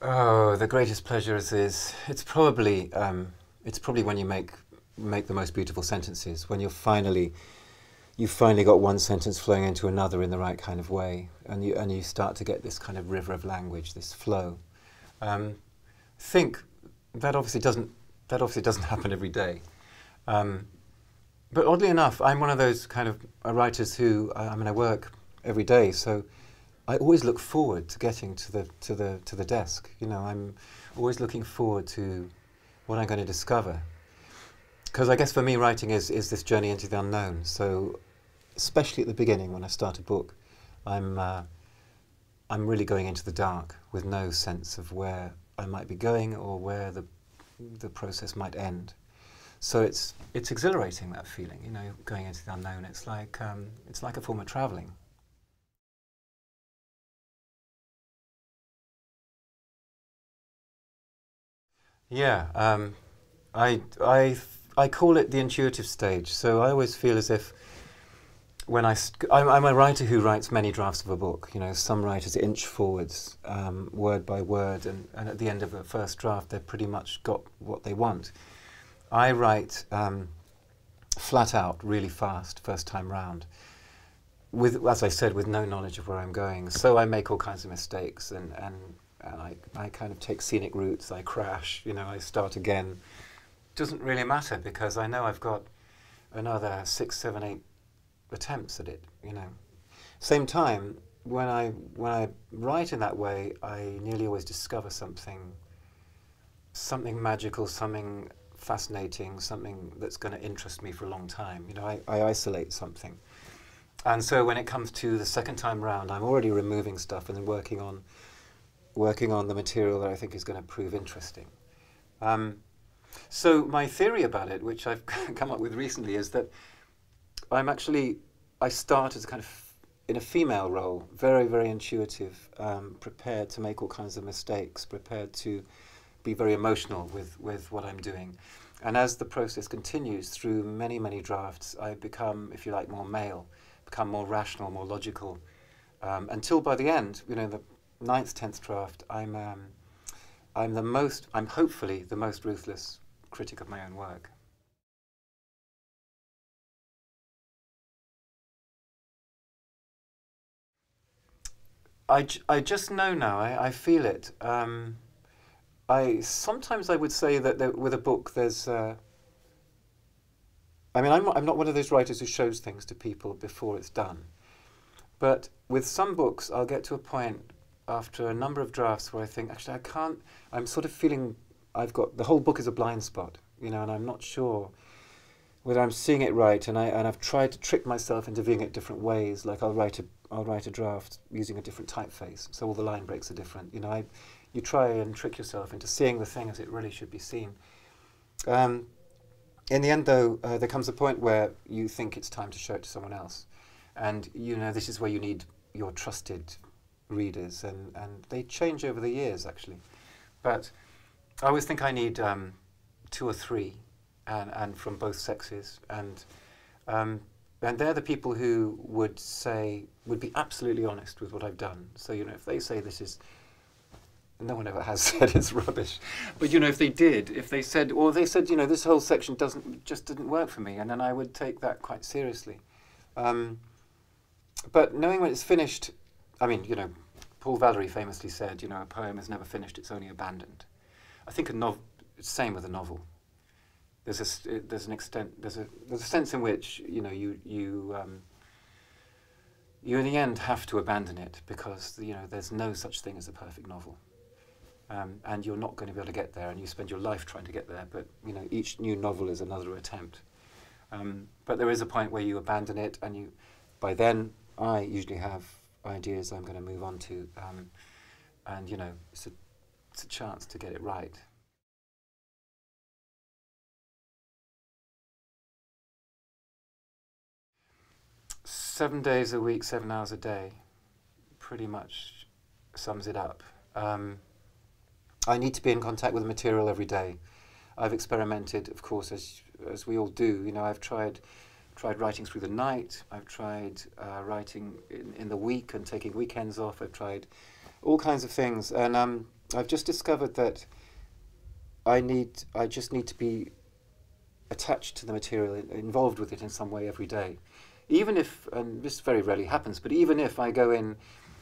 Oh, the greatest pleasure is, is it's probably um, it's probably when you make make the most beautiful sentences when you're finally you've finally got one sentence flowing into another in the right kind of way, and you and you start to get this kind of river of language, this flow. Um, think that obviously doesn't that obviously doesn't happen every day. Um, but oddly enough, I'm one of those kind of uh, writers who I mean I work every day, so I always look forward to getting to the to the to the desk. You know, I'm always looking forward to what I'm going to discover. Because I guess for me, writing is is this journey into the unknown. So, especially at the beginning, when I start a book, I'm uh, I'm really going into the dark with no sense of where I might be going or where the the process might end. So it's it's exhilarating that feeling, you know, going into the unknown. It's like um, it's like a form of traveling. Yeah, um, I, I, I call it the intuitive stage. So I always feel as if when I, I'm, I'm a writer who writes many drafts of a book. You know, some writers inch forwards, um, word by word, and, and at the end of a first draft, they've pretty much got what they want. I write um, flat out, really fast, first time round. With, as I said, with no knowledge of where I'm going. So I make all kinds of mistakes and, and and I, I kind of take scenic routes, I crash, you know, I start again. Doesn't really matter because I know I've got another six, seven, eight attempts at it, you know. Same time, when I, when I write in that way, I nearly always discover something, something magical, something fascinating, something that's going to interest me for a long time. You know, I, I isolate something. And so when it comes to the second time round, I'm already removing stuff and then working on working on the material that I think is going to prove interesting. Um, so my theory about it, which I've come up with recently, is that I'm actually I start as kind of in a female role, very very intuitive, um, prepared to make all kinds of mistakes, prepared to be very emotional with with what I'm doing. And as the process continues through many many drafts, I become, if you like, more male, become more rational, more logical, um, until by the end, you know, the ninth, tenth draft, I'm, um, I'm the most, I'm hopefully the most ruthless critic of my own work. I, I just know now, I, I feel it. Um, I Sometimes I would say that there, with a book there's, uh, I mean, I'm, I'm not one of those writers who shows things to people before it's done. But with some books, I'll get to a point after a number of drafts where I think, actually, I can't, I'm sort of feeling I've got, the whole book is a blind spot, you know, and I'm not sure whether I'm seeing it right, and, I, and I've tried to trick myself into viewing it different ways, like I'll write a, I'll write a draft using a different typeface, so all the line breaks are different, you know, I, you try and trick yourself into seeing the thing as it really should be seen. Um, in the end, though, uh, there comes a point where you think it's time to show it to someone else. And, you know, this is where you need your trusted readers, and, and they change over the years actually. But I always think I need um, two or three, and, and from both sexes, and um, and they're the people who would say would be absolutely honest with what I've done. So you know, if they say this is no one ever has said it's rubbish. But you know, if they did, if they said, or they said, you know, this whole section doesn't just didn't work for me, and then I would take that quite seriously. Um, but knowing when it's finished, I mean, you know, Paul Valery famously said, you know, a poem is never finished, it's only abandoned. I think a novel, same with a novel. There's a, there's an extent, there's a, there's a sense in which, you know, you, you, um, you in the end have to abandon it because, you know, there's no such thing as a perfect novel. Um, and you're not going to be able to get there, and you spend your life trying to get there. But you know, each new novel is another attempt. Um, but there is a point where you abandon it, and you, by then, I usually have ideas I'm going to move on to. Um, and, you know, it's a, it's a chance to get it right. Seven days a week, seven hours a day, pretty much sums it up. Um, I need to be in contact with the material every day. I've experimented, of course, as as we all do. You know, I've tried tried writing through the night. I've tried uh, writing in, in, the week and taking weekends off. I've tried all kinds of things, and um, I've just discovered that I need, I just need to be attached to the material, involved with it in some way every day. Even if, and this very rarely happens, but even if I go in,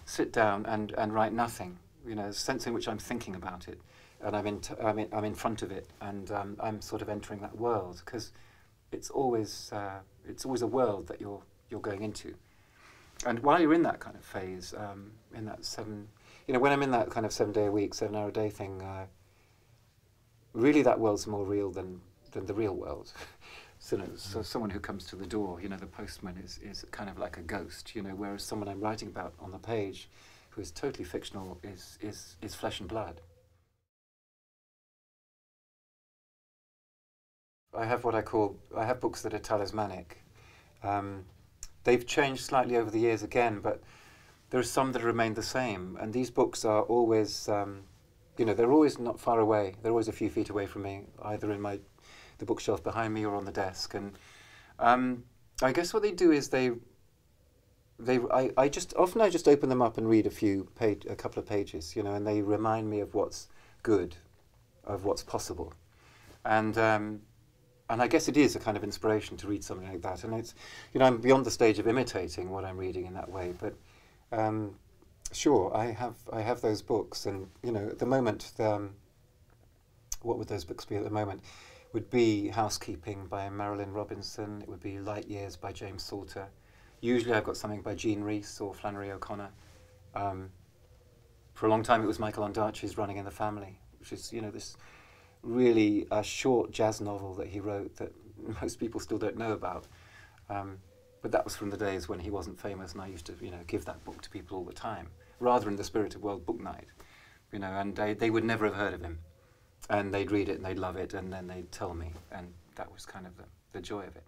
sit down and, and write nothing, you know, a sense in which I'm thinking about it, and I'm in, t- I'm in, I'm in front of it, and um, I'm sort of entering that world, because it's always, uh, it's always a world that you're, you're going into. And while you're in that kind of phase, um, in that seven, you know, when I'm in that kind of seven day a week, seven hour a day thing, uh, really that world's more real than, than the real world. so, no, so someone who comes to the door, you know, the postman is, is kind of like a ghost, you know, whereas someone I'm writing about on the page who is totally fictional is, is, is flesh and blood. I have what I call, I have books that are talismanic. Um, they've changed slightly over the years again, but there are some that remain the same. And these books are always, um, you know, they're always not far away. They're always a few feet away from me, either in my the bookshelf behind me or on the desk. And um, I guess what they do is they they I, I just often I just open them up and read a few page a couple of pages, you know, and they remind me of what's good, of what's possible, and um, and I guess it is a kind of inspiration to read something like that. And it's you know I'm beyond the stage of imitating what I'm reading in that way, but um, sure I have I have those books, and you know at the moment um, what would those books be at the moment? would be Housekeeping by Marilynne Robinson. It would be Light Years by James Salter. Usually I've got something by Jean Rhys or Flannery O'Connor. Um, for a long time it was Michael Ondaatje's Running in the Family, which is, you know, this really uh, short jazz novel that he wrote that most people still don't know about. Um, but that was from the days when he wasn't famous, and I used to, you know, give that book to people all the time, rather in the spirit of World Book Night, you know, and they, they would never have heard of him and they'd read it and they'd love it and then they'd tell me and that was kind of the, the joy of it